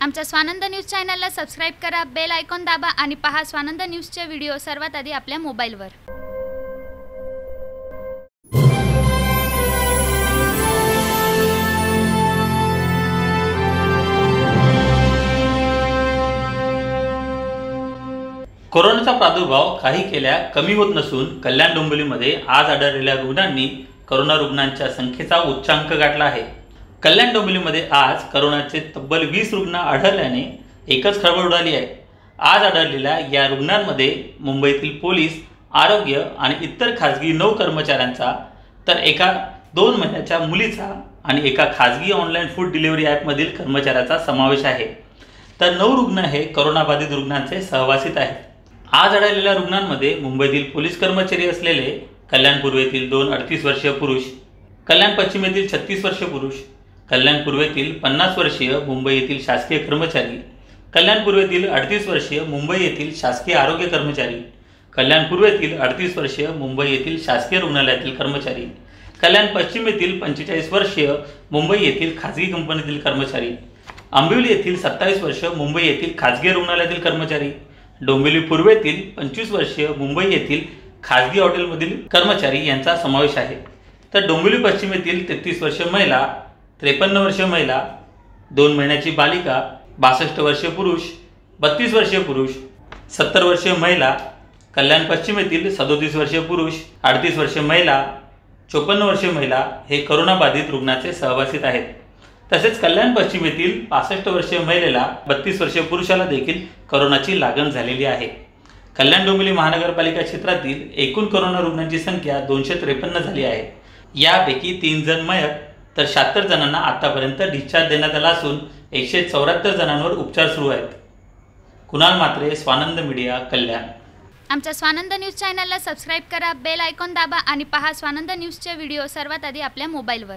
आमच्या स्वानंद न्यूज चॅनलला सबस्क्राईब करा बेल आयकॉन दाबा आणि पहा स्वानंद न्यूजचे व्हिडिओ सर्वात आधी आपल्या मोबाईलवर. कोरोनाचा प्रादुर्भाव काही केल्या कमी होत नसून कल्याण डोंबिवलीमध्ये आज आढळलेल्या रुग्णांनी करोना रुग्णांच्या संख्येचा उच्चांक गाठला आहे. कल्याण डोंबिवलीमध्ये आज करोनाचे तब्बल वीस रुग्ण आढळल्याने एकच खळबळ उडाली आहे. आज आढळलेल्या या रुग्णांमध्ये मुंबईतील पोलीस आरोग्य आणि इतर खाजगी नऊ कर्मचाऱ्यांचा तर एका दोन महिन्याच्या मुलीचा आणि एका खाजगी ऑनलाईन फूड डिलिव्हरी ॲपमधील कर्मचाऱ्याचा समावेश आहे. तर नऊ रुग्ण हे करोनाबाधित रुग्णांचे सहवासित आहेत. आज आढळलेल्या रुग्णांमध्ये मुंबईतील पोलीस कर्मचारी असलेले कल्याण पूर्वेतील दोन अडतीस वर्षीय पुरुष कल्याण पश्चिमेतील छत्तीस वर्षीय पुरुष कल्याण पूर्वेतील पन्नास वर्षीय मुंबई येथील शासकीय कर्मचारी कल्याण पूर्वेतील अडतीस वर्षीय मुंबई येथील शासकीय आरोग्य कर्मचारी कल्याण पूर्वेतील अडतीस वर्षीय मुंबई येथील शासकीय रुग्णालयातील कर्मचारी कल्याण पश्चिम येथील पंचेचाळीस वर्षीय मुंबई येथील खाजगी कंपनीतील कर्मचारी आंबिवली येथील सत्तावीस वर्ष मुंबई येथील खाजगी रुग्णालयातील कर्मचारी डोंबिवली पूर्वेतील पंचवीस वर्षीय मुंबई येथील खाजगी हॉटेलमधील कर्मचारी यांचा समावेश आहे. तर डोंबिवली पश्चिम येथील तेहतीस वर्षीय महिला त्रेपन्न वर्षीय महिला दोन महिन्याची बालिका बासष्ट वर्षीय पुरुष बत्तीस वर्षीय पुरुष सत्तर वर्षीय महिला कल्याण पश्चिमेतील सदोतीस वर्षीय पुरुष अडतीस वर्षीय महिला चोपन्न वर्षीय महिला हे करोनाबाधित रुग्णाचे सहवासित आहेत. तसेच कल्याण पश्चिमेतील पासष्ट वर्षीय महिलेला बत्तीस वर्षीय पुरुषाला देखील करोनाची लागण झालेली आहे. कल्याण डोंबिवली महानगरपालिका क्षेत्रातील एकूण करोना रुग्णांची संख्या दोनशे त्रेपन्न झाली आहे. यापैकी तीन जण मयत तर शहात्तर जणांना आतापर्यंत डिस्चार्ज देण्यात आला असून एकशे चौऱ्याहत्तर जणांवर उपचार सुरू आहेत. कुणाल मात्रे स्वानंद मीडिया कल्याण. आमच्या स्वानंद न्यूज चॅनलला सबस्क्राईब करा बेल आयकॉन दाबा आणि पहा स्वानंद न्यूजचे व्हिडिओ सर्वात आधी आपल्या मोबाईलवर.